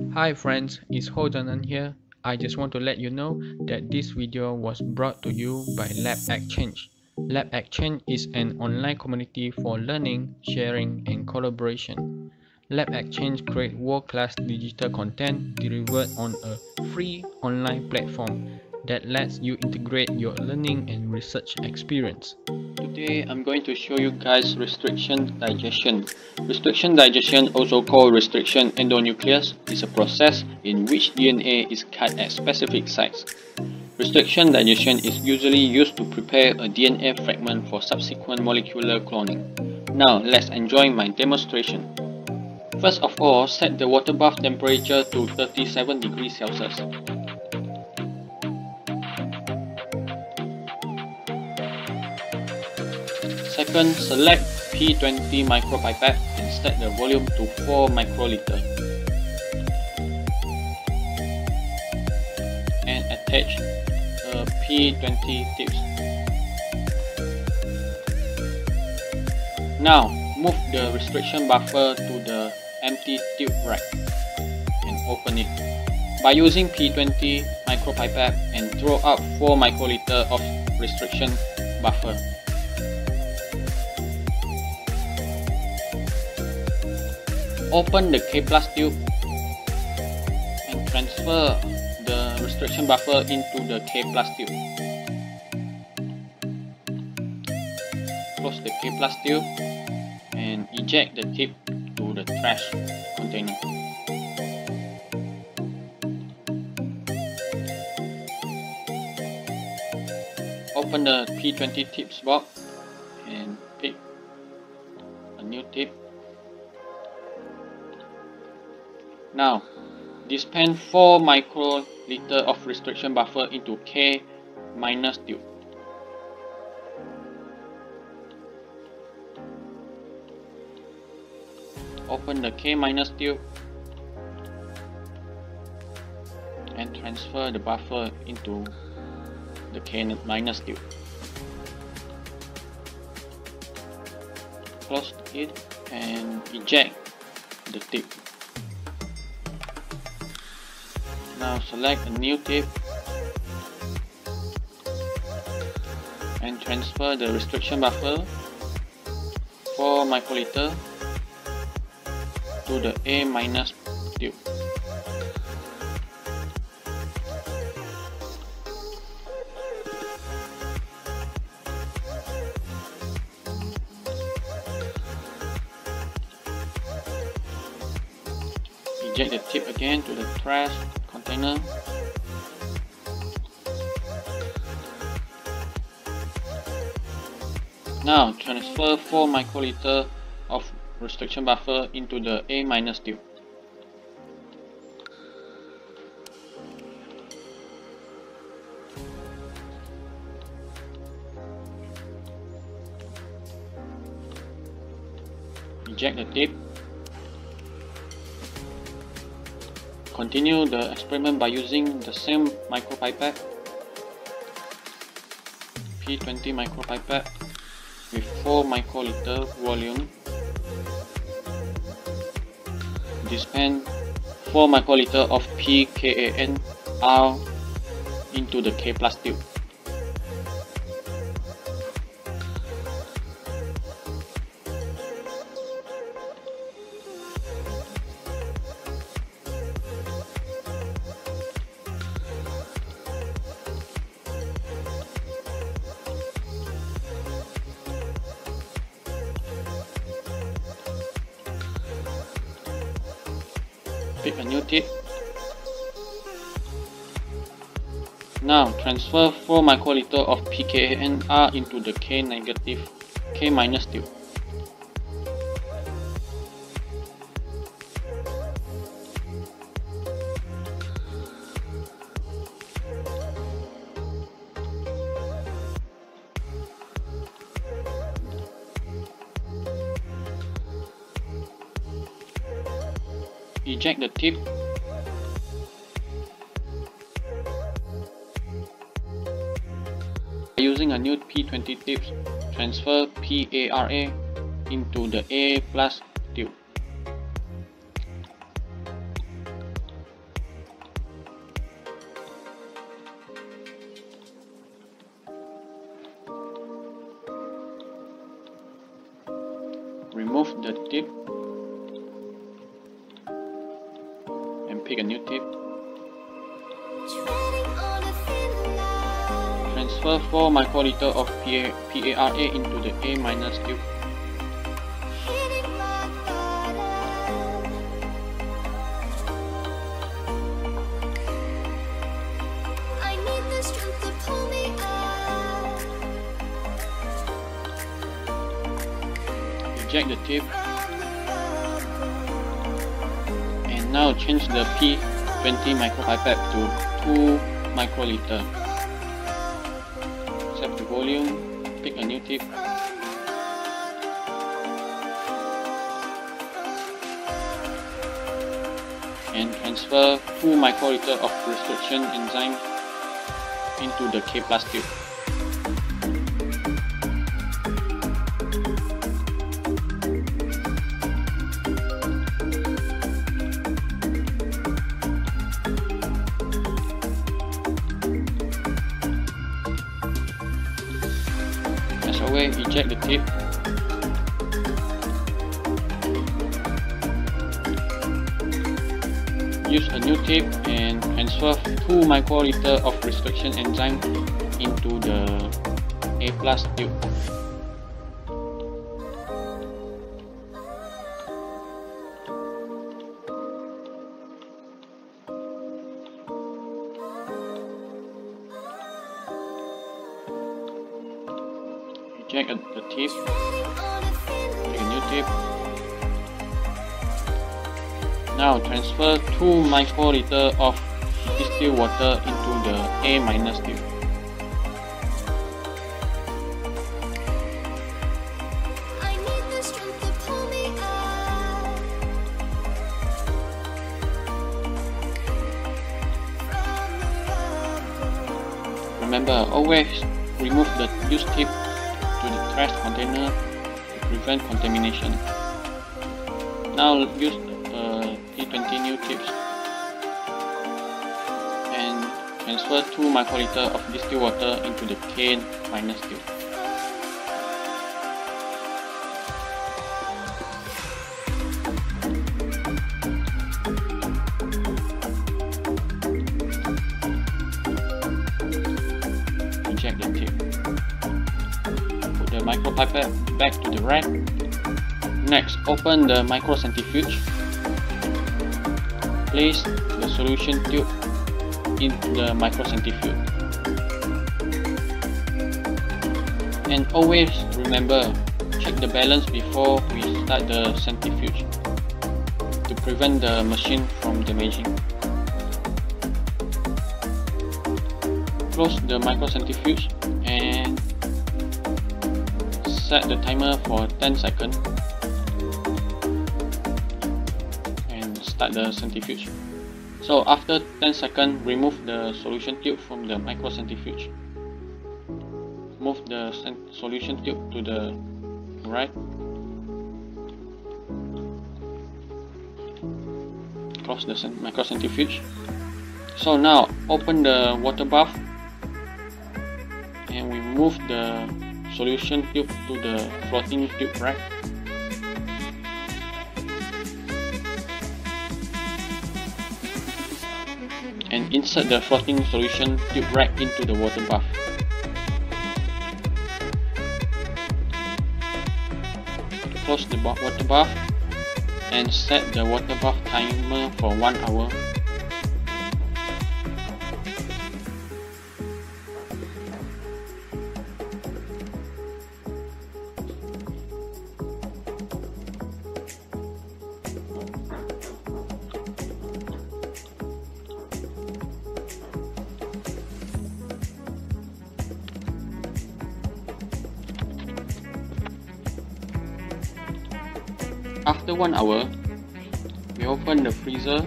Hi friends, it's Ho Zheng En here. I just want to let you know that this video was brought to you by Lab Exchange. LabXchange is an online community for learning, sharing, and collaboration. LabXchange creates world-class digital content delivered on a free online platform that lets you integrate your learning and research experience. Today I'm going to show you guys restriction digestion. Restriction digestion, also called restriction endonuclease, is a process in which DNA is cut at specific sites. Restriction digestion is usually used to prepare a DNA fragment for subsequent molecular cloning. Now let's enjoy my demonstration. First of all, set the water bath temperature to 37 degrees Celsius. Second, select P20 micropipette and set the volume to 4 microliter. And attach a P20 tips. Now, move the restriction buffer to the empty tube rack and open it. By using P20 micropipette and draw up 4 microliter of restriction buffer. Open the K plus tube and transfer the restriction buffer into the K plus tube. Close the K plus tube and eject the tip to the trash container. Open the P20 tips box and pick a new tip Now, dispense 4 microliter of restriction buffer into K minus tube. Open the K minus tube and transfer the buffer into the K minus tube. Close it and eject the tip. Now select a new tip and transfer the restriction buffer 4 microliter to the A minus tube. Eject the tip again to the trash container Now transfer 4 microliter of restriction buffer into the A minus tube. Eject the tip Continue the experiment by using the same micropipette P20 micropipette with 4 microliter volume. Dispense 4 microliter of PKAN R into the K plus tube pick a new tip. Now transfer 4 microliter of PKNR into the K negative K minus tube. Eject the tip. Using a new P20 tip transfer PARA into the A plus transfer 4 microliter of PA, PARA into the A minus tube eject the tip and now change the P20 micropipette to 2 microliter volume pick a new tip. And transfer 2 microliter of restriction enzyme into the K plus tube away, eject the tip. Use a new tip and transfer 2 microliter of restriction enzyme into the A plus tube. Tip take a new tip now transfer 2 microliter of distilled water into the A minus tube Remember, always remove the used tip trash container to prevent contamination. Now use uh, P20 new tips and transfer 2 microliter of distilled water into the K minus tube. Back to the rack. Next, open the microcentrifuge. Place the solution tube into the microcentrifuge. And always remember, check the balance before we start the centrifuge to prevent the machine from damaging. Close the microcentrifuge set the timer for 10 seconds and start the centrifuge. So after 10 seconds, remove the solution tube from the microcentrifuge. Move the solution tube to the right. Close the microcentrifuge. So now open the water bath and we move the solution tube to the floating tube rack. And insert the floating solution tube rack into the water bath. Close the water bath and set the water bath timer for 1 hour After one hour, we open the freezer,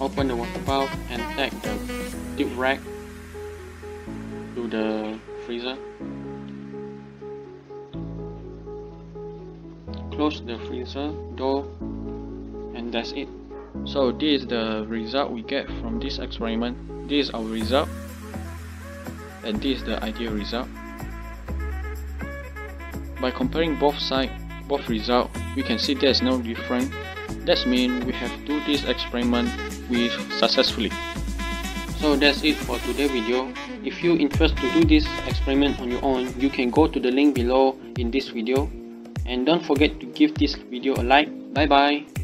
open the water valve and take the tube rack to the freezer. Close the freezer door and that's it. So this is the result we get from this experiment. This is our result and this is the ideal result. By comparing both sides, both result, we can see there's no difference. That means we have do this experiment with successfully. So that's it for today's video. If you're interested to do this experiment on your own, you can go to the link below in this video. And don't forget to give this video a like. Bye bye.